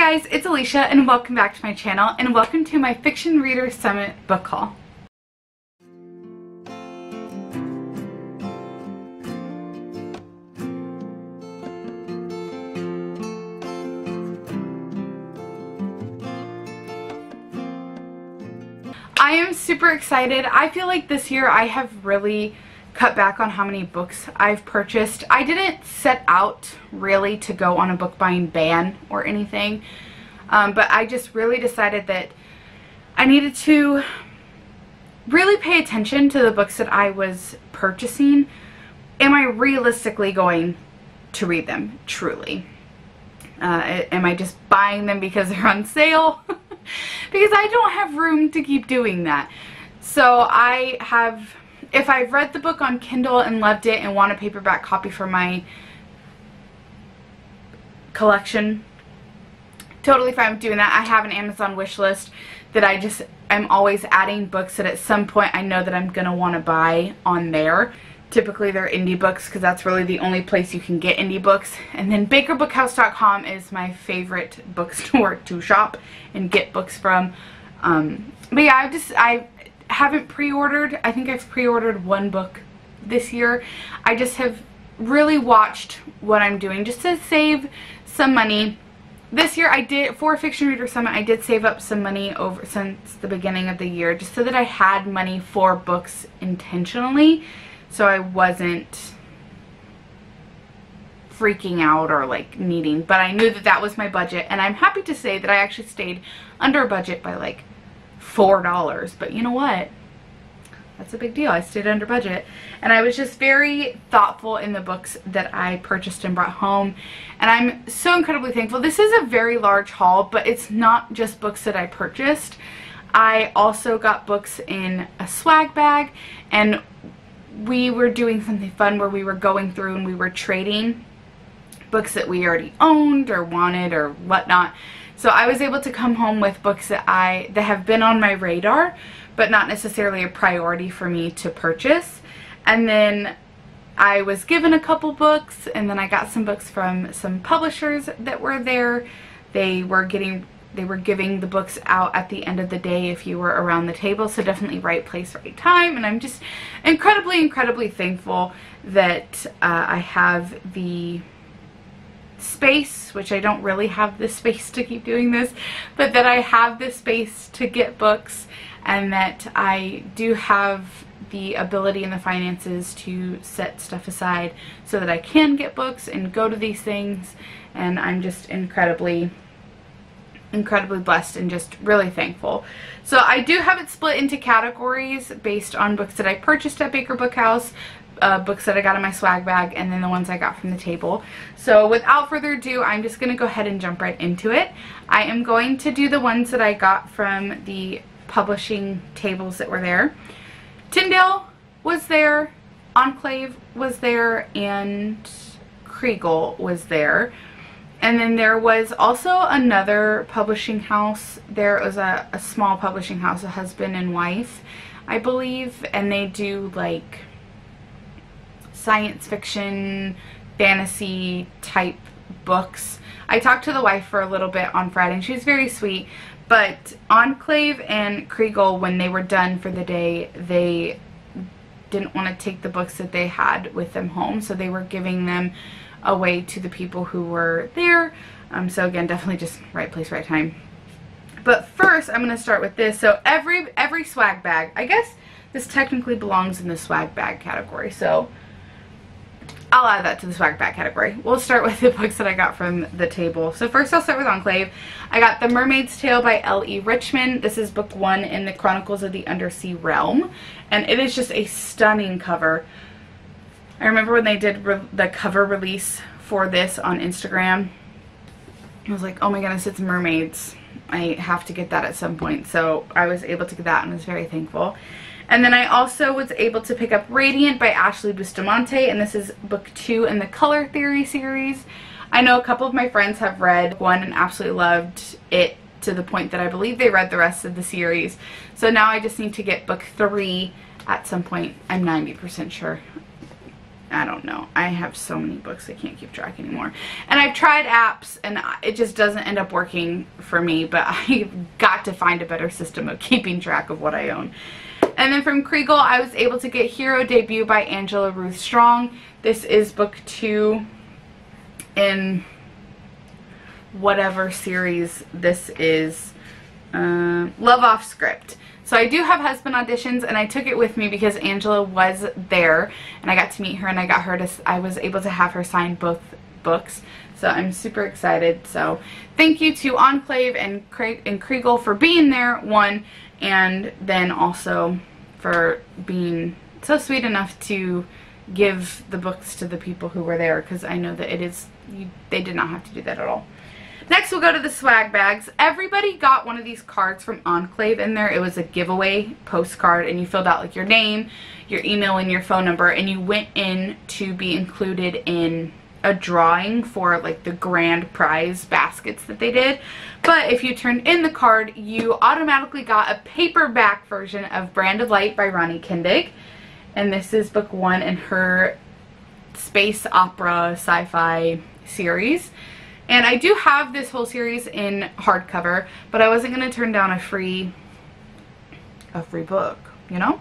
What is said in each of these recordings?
guys, it's Alysha and welcome back to my channel and welcome to my Fiction Reader Summit book haul. I am super excited. I feel like this year I have really cut back on how many books I've purchased. I didn't set out really to go on a book buying ban or anything, um, but I just really decided that I needed to really pay attention to the books that I was purchasing. Am I realistically going to read them, truly? Uh, am I just buying them because they're on sale? because I don't have room to keep doing that. So I have if I've read the book on Kindle and loved it and want a paperback copy for my collection, totally fine with doing that. I have an Amazon wish list that I just I'm always adding books that at some point I know that I'm going to want to buy on there. Typically they're indie books because that's really the only place you can get indie books. And then bakerbookhouse.com is my favorite bookstore to shop and get books from. Um, but yeah, I've just, I haven't pre-ordered. I think I've pre-ordered one book this year. I just have really watched what I'm doing just to save some money. This year I did, for Fiction Reader Summit, I did save up some money over since the beginning of the year just so that I had money for books intentionally so I wasn't freaking out or like needing but I knew that that was my budget and I'm happy to say that I actually stayed under budget by like $4. But you know what? That's a big deal. I stayed under budget. And I was just very thoughtful in the books that I purchased and brought home. And I'm so incredibly thankful. This is a very large haul, but it's not just books that I purchased. I also got books in a swag bag and we were doing something fun where we were going through and we were trading books that we already owned or wanted or whatnot. So I was able to come home with books that I that have been on my radar, but not necessarily a priority for me to purchase. And then I was given a couple books and then I got some books from some publishers that were there. They were getting they were giving the books out at the end of the day if you were around the table so definitely right place right time and I'm just incredibly incredibly thankful that uh, I have the space, which I don't really have the space to keep doing this, but that I have the space to get books and that I do have the ability and the finances to set stuff aside so that I can get books and go to these things and I'm just incredibly incredibly blessed and just really thankful. So I do have it split into categories based on books that I purchased at Baker Bookhouse, uh, books that I got in my swag bag and then the ones I got from the table. So without further ado, I'm just going to go ahead and jump right into it. I am going to do the ones that I got from the publishing tables that were there. Tyndale was there, Enclave was there, and Kregel was there. And then there was also another publishing house. There was a, a small publishing house, a husband and wife, I believe. And they do like science fiction, fantasy type books. I talked to the wife for a little bit on Friday and she's very sweet. But Enclave and Kregel, when they were done for the day, they didn't want to take the books that they had with them home. So they were giving them away to the people who were there. Um, so again, definitely just right place, right time. But first, I'm going to start with this. So every every swag bag, I guess this technically belongs in the swag bag category. So I'll add that to the swag bag category. We'll start with the books that I got from the table. So first I'll start with Enclave. I got The Mermaid's Tale by L.E. Richman. This is book one in the Chronicles of the Undersea Realm. And it is just a stunning cover. I remember when they did the cover release for this on Instagram. I was like, oh my goodness, it's mermaids. I have to get that at some point. So I was able to get that and was very thankful. And then I also was able to pick up Radiant by Ashley Bustamante, and this is book two in the Color Theory series. I know a couple of my friends have read one and absolutely loved it to the point that I believe they read the rest of the series. So now I just need to get book three at some point. I'm 90% sure. I don't know. I have so many books I can't keep track anymore. And I've tried apps and it just doesn't end up working for me, but I've got to find a better system of keeping track of what I own. And then from Kregel, I was able to get Hero Debut by Angela Ruth Strong. This is book two in whatever series this is. Uh, Love Off Script. So I do have husband auditions and I took it with me because Angela was there and I got to meet her and I got her to, I was able to have her sign both books. So I'm super excited. So thank you to Enclave and, Craig and Kregel for being there, one, and then also for being so sweet enough to give the books to the people who were there because I know that it is, you, they did not have to do that at all. Next, we'll go to the swag bags. Everybody got one of these cards from Enclave in there. It was a giveaway postcard, and you filled out like your name, your email, and your phone number, and you went in to be included in a drawing for like the grand prize baskets that they did. But if you turned in the card, you automatically got a paperback version of Brand of Light by Ronie Kendig. And this is book one in her space opera sci-fi series. And I do have this whole series in hardcover, but I wasn't going to turn down a free, a free book, you know?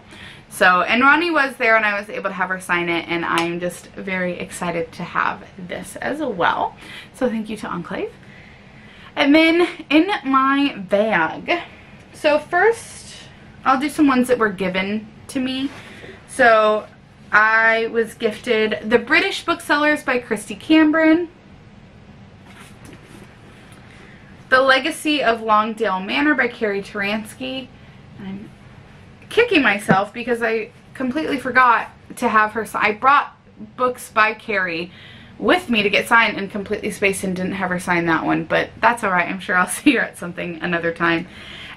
So, and Ronie was there and I was able to have her sign it and I'm just very excited to have this as well. So thank you to Enclave. And then in my bag, so first I'll do some ones that were given to me. So I was gifted The British Booksellers by Kristy Cambron. The Legacy of Longdale Manor by Carrie Turansky. I'm kicking myself because I completely forgot to have her sign. I brought books by Carrie with me to get signed and completely spaced and didn't have her sign that one, but that's alright. I'm sure I'll see her at something another time.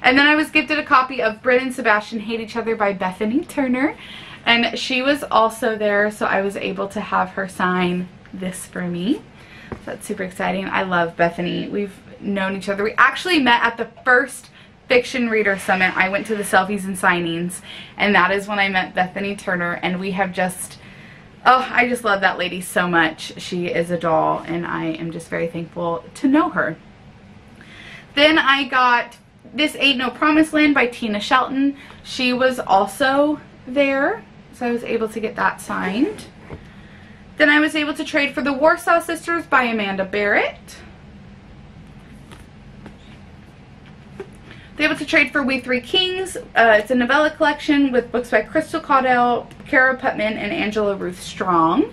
And then I was gifted a copy of Brit and Sebastian Hate Each Other by Bethany Turner. And she was also there, so I was able to have her sign this for me. So that's super exciting. I love Bethany. We've known each other. We actually met at the first Fiction Reader Summit. I went to the selfies and signings, and that is when I met Bethany Turner, and we have just, oh, I just love that lady so much. She is a doll, and I am just very thankful to know her. Then I got This Ain't No Promised Land by Tina Shelton. She was also there, so I was able to get that signed. Then I was able to trade for The Warsaw Sisters by Amanda Barratt. Be able to trade for We Three Kings. Uh, it's a novella collection with books by Crystal Caudill, Cara Putman, and Angela Ruth Strong.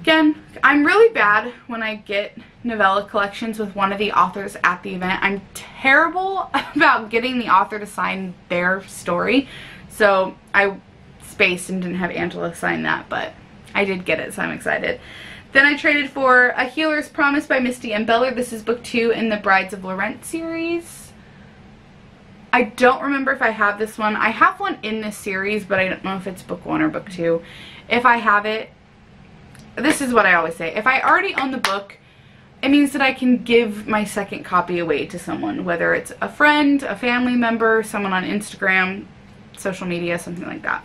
Again, I'm really bad when I get novella collections with one of the authors at the event. I'm terrible about getting the author to sign their story. So I spaced and didn't have Angela sign that, but I did get it, so I'm excited. Then I traded for A Healer's Promise by Misty M. Beller. This is book two in the Brides of Laurent series. I don't remember if I have this one. I have one in this series, but I don't know if it's book one or book two. If I have it, this is what I always say. If I already own the book, it means that I can give my second copy away to someone, whether it's a friend, a family member, someone on Instagram, social media, something like that.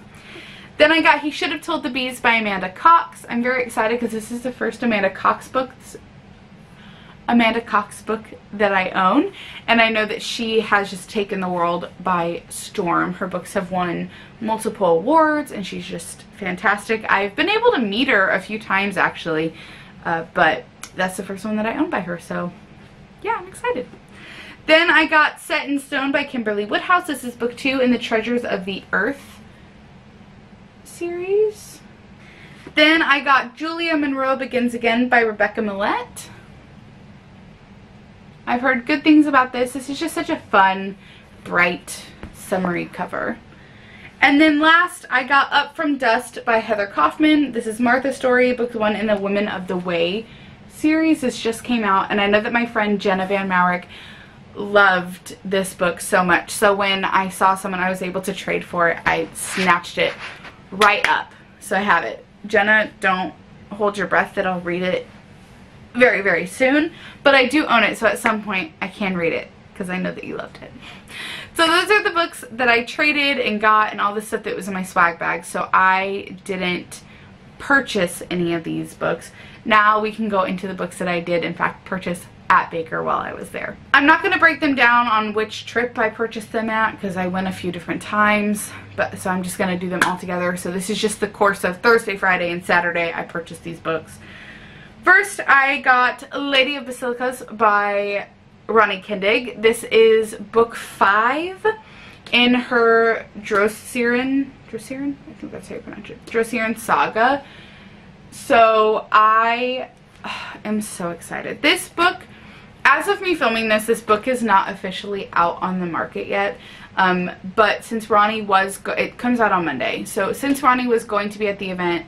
Then I got He Should Have Told the Bees by Amanda Cox. I'm very excited because this is the first Amanda Cox book Amanda Cox book that I own and I know that she has just taken the world by storm. Her books have won multiple awards and she's just fantastic. I've been able to meet her a few times actually uh, but that's the first one that I own by her so yeah I'm excited. Then I got Set in Stone by Kimberley Woodhouse. This is book two in the Treasures of the Earth series. Then I got Julia Monroe Begins Again by Rebekah Millet. I've heard good things about this. This is just such a fun, bright, summery cover. And then last, I got Up From Dust by Heather Kaufman. This is Martha's Story, book one in the Women of the Way series. This just came out, and I know that my friend Jenna Van Maurik loved this book so much. So when I saw someone I was able to trade for it, I snatched it right up. So I have it. Jenna, don't hold your breath that I'll read it very, very soon. But I do own it, so at some point I can read it because I know that you loved it. So those are the books that I traded and got and all the stuff that was in my swag bag. So I didn't purchase any of these books. Now we can go into the books that I did in fact purchase at Baker while I was there. I'm not going to break them down on which trip I purchased them at because I went a few different times, but so I'm just going to do them all together. So this is just the course of Thursday, Friday, and Saturday I purchased these books. First, I got Lady of Basilicas by Ronie Kendig. This is book five in her Droseran, Droseran? I think that's how you pronounce it. Droseran saga. So I am so excited. This book as of me filming this, this book is not officially out on the market yet. Um, but since Ronie was, it comes out on Monday. So since Ronie was going to be at the event,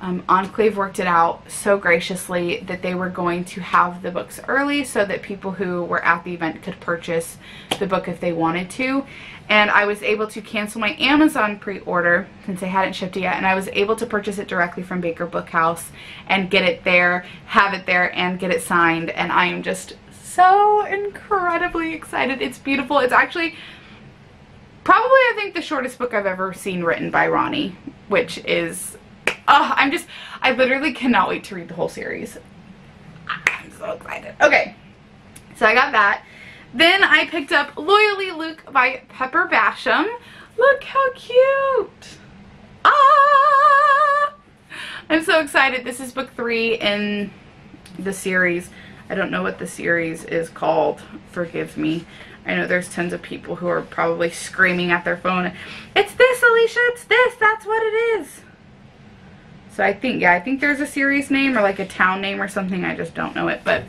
um, Enclave worked it out so graciously that they were going to have the books early so that people who were at the event could purchase the book if they wanted to. And I was able to cancel my Amazon pre-order since they hadn't shipped it yet. And I was able to purchase it directly from Baker Bookhouse and get it there, have it there, and get it signed. And I am just so incredibly excited. It's beautiful. It's actually probably, I think, the shortest book I've ever seen written by Ronie, which is, oh, I'm just, I literally cannot wait to read the whole series. I'm so excited. Okay, so I got that. Then I picked up Loyally Luke by Pepper Basham. Look how cute. Ah! I'm so excited. This is book three in the series. I don't know what the series is called. Forgive me. I know there's tons of people who are probably screaming at their phone. It's this, Alysha. It's this. That's what it is. So I think, yeah, I think there's a series name or like a town name or something. I just don't know it. But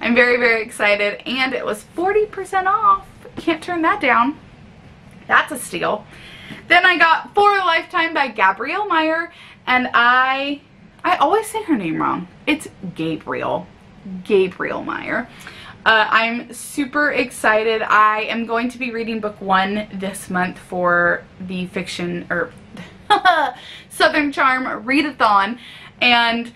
I'm very, very excited. And it was 40% off. Can't turn that down. That's a steal. Then I got For a Lifetime by Gabrielle Meyer. And I, I always say her name wrong. It's Gabriel. Gabriel Meyer. Uh, I'm super excited. I am going to be reading book one this month for the fiction, or Southern Charm readathon, and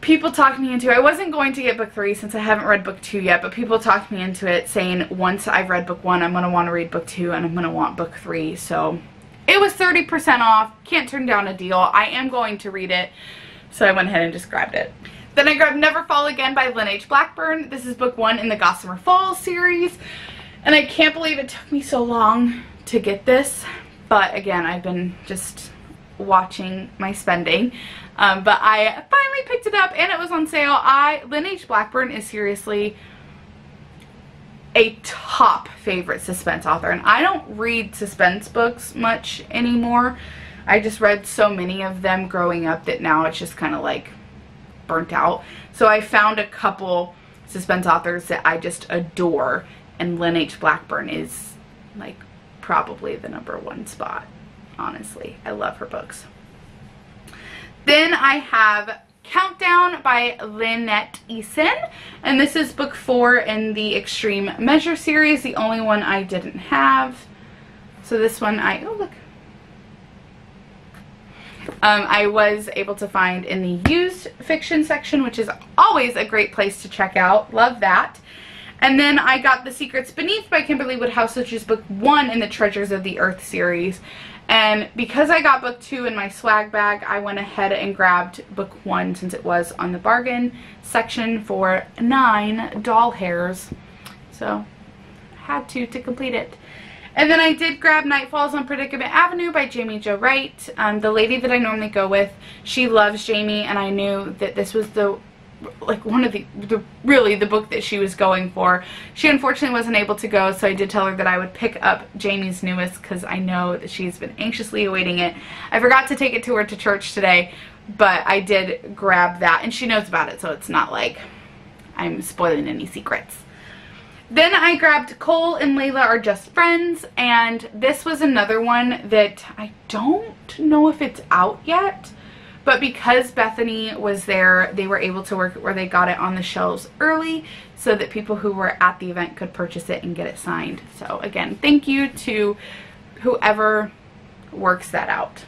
people talked me into it. I wasn't going to get book three since I haven't read book two yet, but people talked me into it saying once I've read book one, I'm going to want to read book two and I'm going to want book three. So it was 30% off. Can't turn down a deal. I am going to read it. So I went ahead and just grabbed it. Then I grabbed Never Fall Again by Lynn H. Blackburn. This is book one in the Gossamer Falls series. And I can't believe it took me so long to get this. But again, I've been just watching my spending. Um, but I finally picked it up and it was on sale. I Lynn H. Blackburn is seriously a top favorite suspense author. And I don't read suspense books much anymore. I just read so many of them growing up that now it's just kind of like burnt out. So I found a couple suspense authors that I just adore and Lynn H. Blackburn is like probably the number one spot, honestly. I love her books. Then I have Countdown by Lynette Eason, and this is book four in the Extreme Measure series, the only one I didn't have. So this one I, oh look, um, I was able to find in the used fiction section, which is always a great place to check out. Love that. And then I got The Secrets Beneath by Kimberley Woodhouse, which is book one in the Treasures of the Earth series. And because I got book two in my swag bag, I went ahead and grabbed book one since it was on the bargain section for nine doll hairs. So, had to to complete it. And then I did grab Night Falls on Predicament Avenue by Jaime Jo Wright. Um, the lady that I normally go with, she loves Jaime and I knew that this was the like one of the, the really the book that she was going for. She unfortunately wasn't able to go so I did tell her that I would pick up Jaime's newest because I know that she's been anxiously awaiting it. I forgot to take it to her to church today but I did grab that and she knows about it so it's not like I'm spoiling any secrets. Then I grabbed Cole and Laila Are Just Friends, and this was another one that I don't know if it's out yet, but because Bethany was there, they were able to work where they got it on the shelves early so that people who were at the event could purchase it and get it signed. So again, thank you to whoever works that out.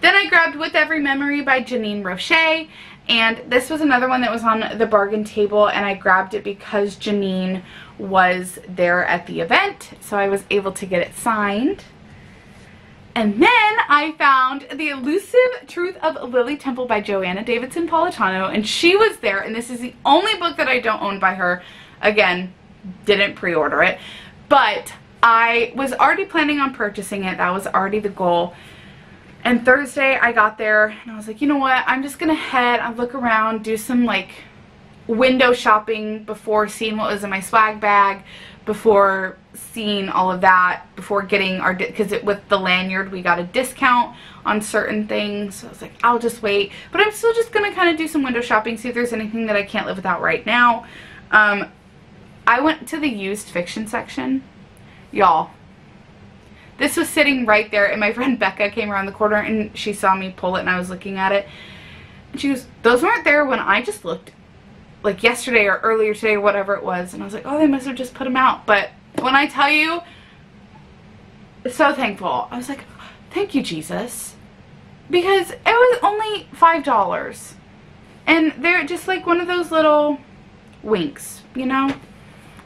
Then I grabbed With Every Memory by Janyre Tromp, and this was another one that was on the bargain table and I grabbed it because Janyre was there at the event. So I was able to get it signed. And then I found The Elusive Truth of Lily Temple by Joanna Davidson Politano, and she was there, and this is the only book that I don't own by her. Again, didn't pre-order it, but I was already planning on purchasing it. That was already the goal. And Thursday I got there and I was like, you know what? I'm just going to head and look around, do some like window shopping before seeing what was in my swag bag, before seeing all of that, before getting our, because it with the lanyard we got a discount on certain things. So I was like, I'll just wait. But I'm still just going to kind of do some window shopping, see if there's anything that I can't live without right now. Um, I went to the used fiction section. Y'all, this was sitting right there and my friend Becca came around the corner and she saw me pull it and I was looking at it. And she goes, those weren't there when I just looked like yesterday or earlier today whatever it was. And I was like, oh, they must have just put them out. But when I tell you, so thankful. I was like, thank you, Jesus. Because it was only $5. And they're just like one of those little winks, you know?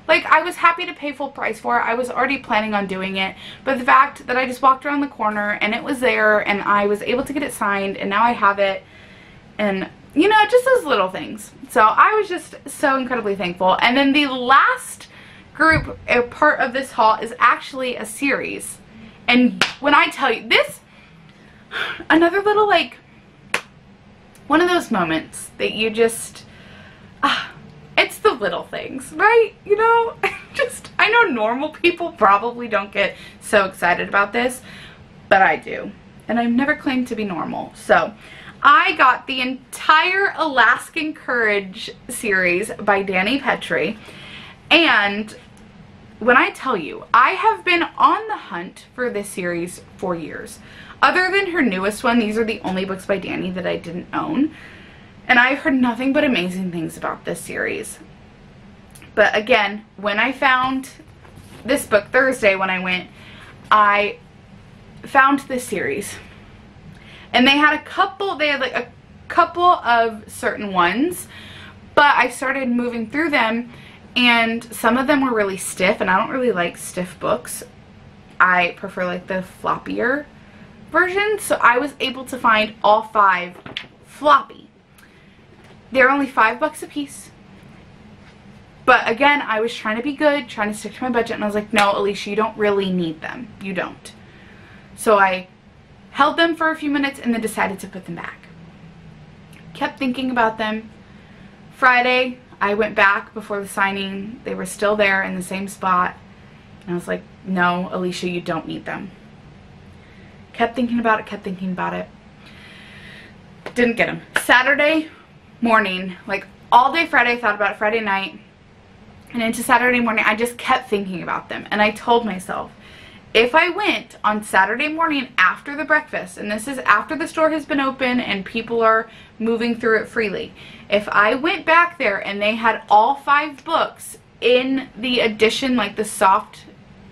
Like, I was happy to pay full price for it. I was already planning on doing it. But the fact that I just walked around the corner and it was there and I was able to get it signed and now I have it. And, you know, just those little things. So I was just so incredibly thankful. And then the last group, a part of this haul is actually a series. And when I tell you, this, another little, like, one of those moments that you just, little things, right? You know, just, I know normal people probably don't get so excited about this, but I do. And I've never claimed to be normal. So, I got the entire Alaskan Courage series by Dani Pettrey. And when I tell you, I have been on the hunt for this series for years. Other than her newest one, these are the only books by Dani that I didn't own. And I've heard nothing but amazing things about this series. But again, when I found this book Thursday when I went, I found this series. And they had a couple, they had like a couple of certain ones, but I started moving through them and some of them were really stiff and I don't really like stiff books. I prefer like the floppier version. So I was able to find all five floppy. They're only five bucks a piece. But again, I was trying to be good, trying to stick to my budget, and I was like, no, Alysha, you don't really need them. You don't. So I held them for a few minutes and then decided to put them back. Kept thinking about them. Friday, I went back before the signing. They were still there in the same spot. And I was like, no, Alysha, you don't need them. Kept thinking about it, kept thinking about it. Didn't get them. Saturday, morning, like all day Friday, thought about it, Friday night, and into Saturday morning, I just kept thinking about them. And I told myself, if I went on Saturday morning after the breakfast, and this is after the store has been open and people are moving through it freely, if I went back there and they had all five books in the edition, like the soft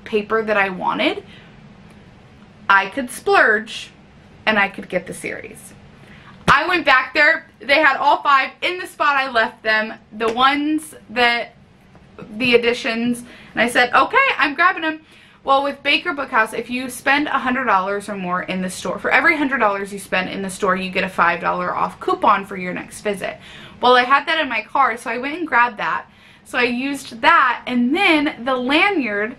paper that I wanted, I could splurge and I could get the series. I went back there. They had all five in the spot I left them. The ones that, the editions. And I said, okay, I'm grabbing them. Well, with Baker Bookhouse, if you spend $100 or more in the store, for every $100 you spend in the store, you get a $5 off coupon for your next visit. Well, I had that in my car, so I went and grabbed that. So I used that, and then the lanyard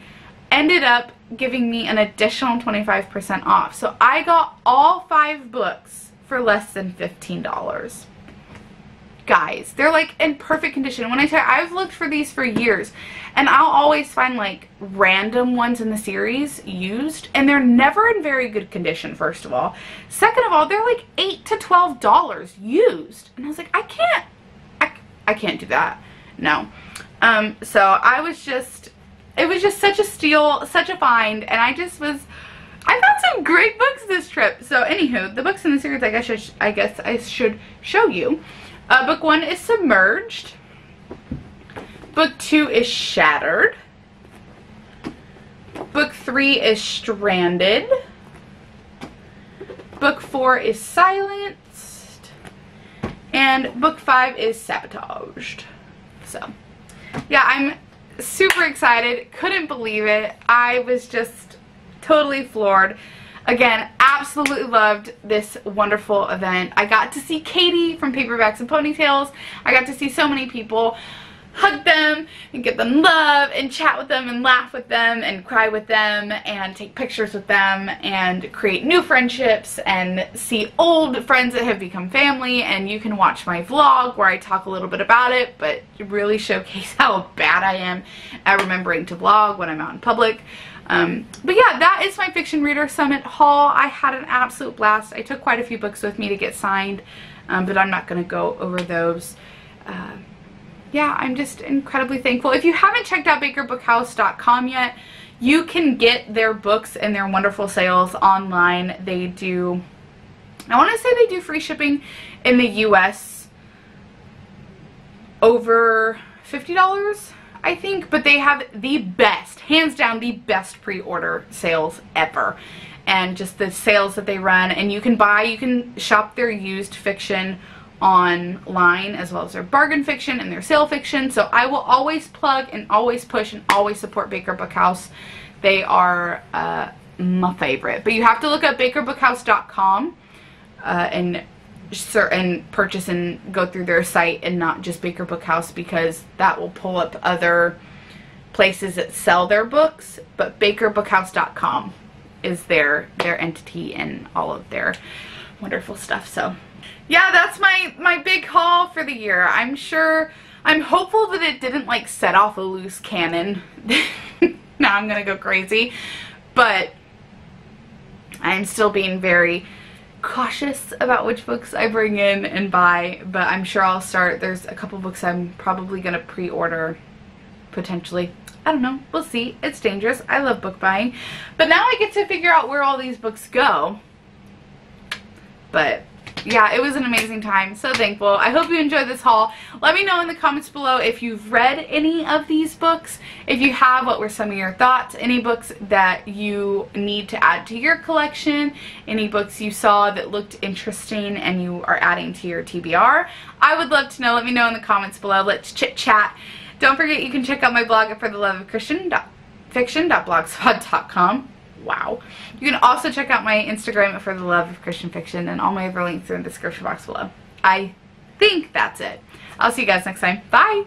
ended up giving me an additional 25% off. So I got all five books for less than $15. Guys, they're like in perfect condition. When I tell you, I've looked for these for years and I'll always find like random ones in the series used and they're never in very good condition, first of all. Second of all, they're like 8 to $12 used. And I was like, I can't, I, I can't do that. No. Um, so I was just, it was just such a steal, such a find, and I just was I found some great books this trip. So anywho, the books in the series I guess I, I, guess I should show you. Uh, book one is Submerged. Book two is Shattered. Book three is Stranded. Book four is Silenced. And book five is Sabotaged. So, yeah, I'm super excited. Couldn't believe it. I was just totally floored. Again, absolutely loved this wonderful event. I got to see Katie from Paperbacks and Ponytails. I got to see so many people hug them and give them love and chat with them and laugh with them and cry with them and take pictures with them and create new friendships and see old friends that have become family and you can watch my vlog where I talk a little bit about it but really showcase how bad I am at remembering to vlog when I'm out in public. Um, but yeah, that is my Fiction Reader Summit haul. I had an absolute blast. I took quite a few books with me to get signed, um, but I'm not going to go over those. Uh, yeah, I'm just incredibly thankful. If you haven't checked out bakerbookhouse.com yet, you can get their books and their wonderful sales online. They do, I want to say they do free shipping in the U.S. over $50, I think, but they have the best, hands down, the best pre-order sales ever. And just the sales that they run, and you can buy, you can shop their used fiction online as well as their bargain fiction and their sale fiction. So I will always plug and always push and always support Baker Bookhouse. They are uh, my favorite. But you have to look up bakerbookhouse.com uh, and and purchase and go through their site and not just Baker Bookhouse because that will pull up other places that sell their books. But bakerbookhouse.com is their their entity and all of their wonderful stuff. So yeah, that's my, my big haul for the year. I'm sure, I'm hopeful that it didn't like set off a loose cannon. now I'm gonna go crazy. But I'm still being very cautious about which books I bring in and buy, but I'm sure I'll start. There's a couple books I'm probably going to pre-order potentially. I don't know. We'll see. It's dangerous. I love book buying. But now I get to figure out where all these books go. But yeah, it was an amazing time. So thankful. I hope you enjoyed this haul. Let me know in the comments below if you've read any of these books. If you have, what were some of your thoughts? Any books that you need to add to your collection? Any books you saw that looked interesting and you are adding to your TBR? I would love to know. Let me know in the comments below. Let's chit chat. Don't forget you can check out my blog at fortheloveofchristian.fiction.blogspot.com wow. You can also check out my Instagram for the love of Christian fiction and all my other links are in the description box below. I think that's it. I'll see you guys next time. Bye!